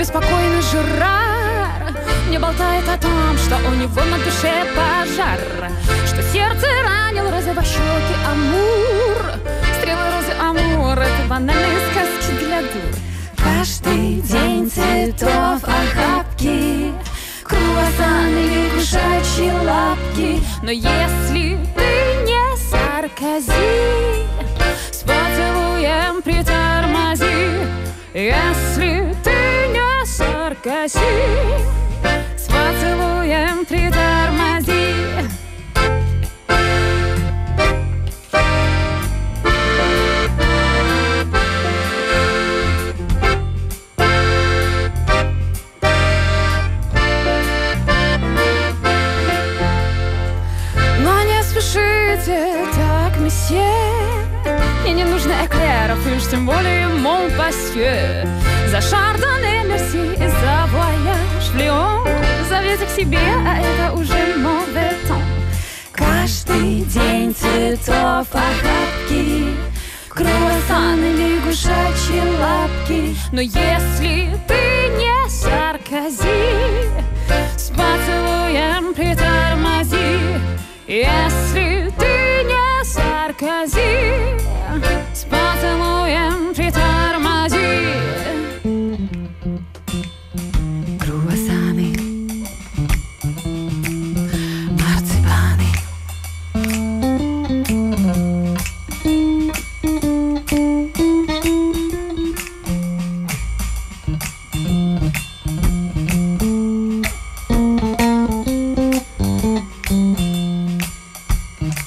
беспокойный Жерар Мне болтает о том, что у него на душе пожар Что сердце ранил розы розовощеки Амур. Стрелы розы Амур — это банальные сказки для дур. Каждый день цветов охапки Круассаны, лягушачьи лапки. Но если ты не Саркози, С поцелуем притормози. Если саркази, с поцелуем притормози. Но не спешите так, месье эклеров, и уж тем более Монпасье За шардоне мерси и за вояж в Лион Зовите к себе, а это уже моветон Каждый день цветов охапки Круассаны, лягушачьи лапки. Но если ты не саркази С поцелуем притормози. Если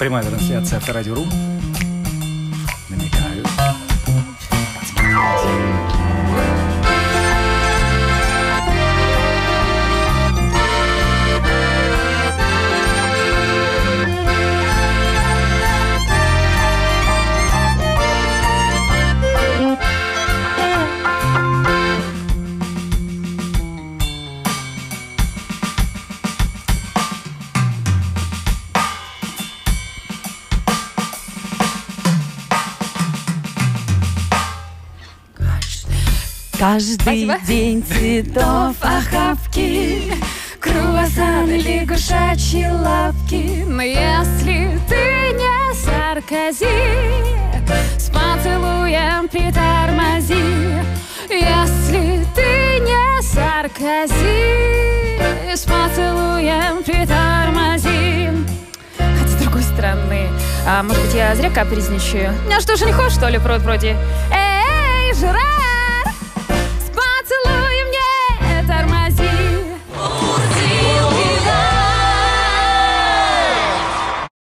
Прямая трансляция Авторадио.ру. Каждый Спасибо. день цветов охапки Круассаны, лягушачьи лапки Но если ты не саркази С поцелуем притормози Если ты не саркази С поцелуем притормози Хотя с другой стороны А может быть я зря капризничаю? А что, женихов что ли, вроде? Эй, жрать!